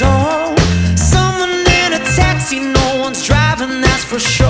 soul Someone in a taxi, no one's driving, that's for sure.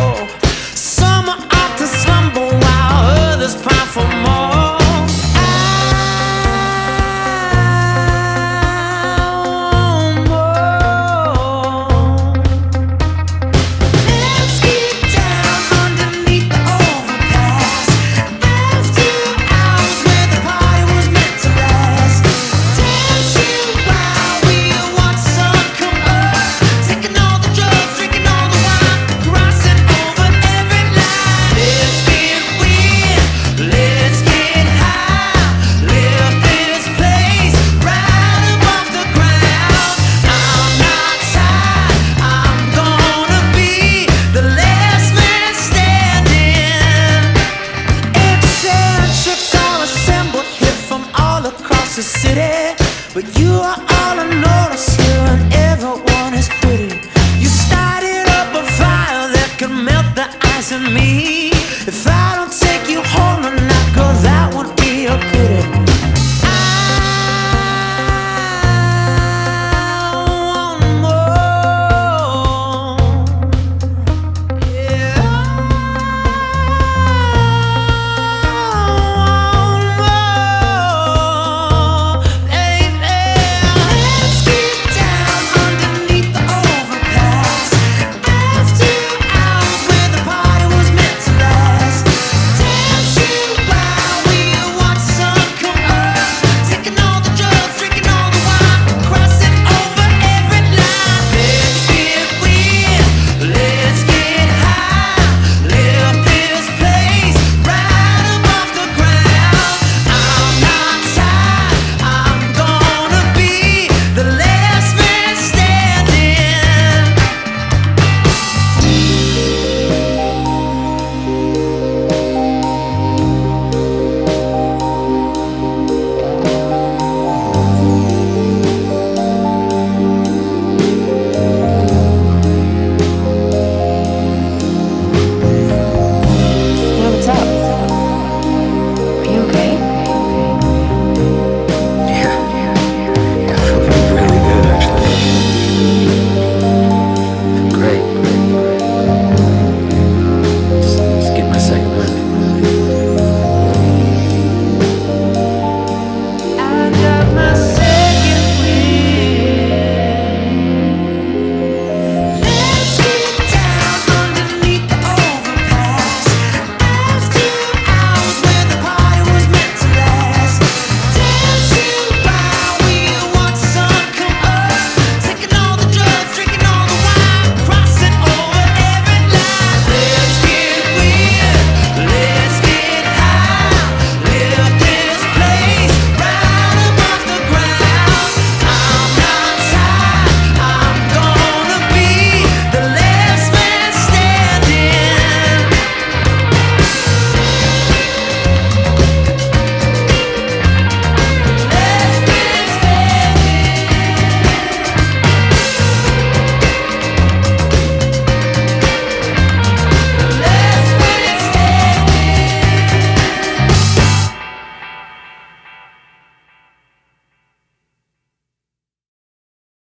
you are If I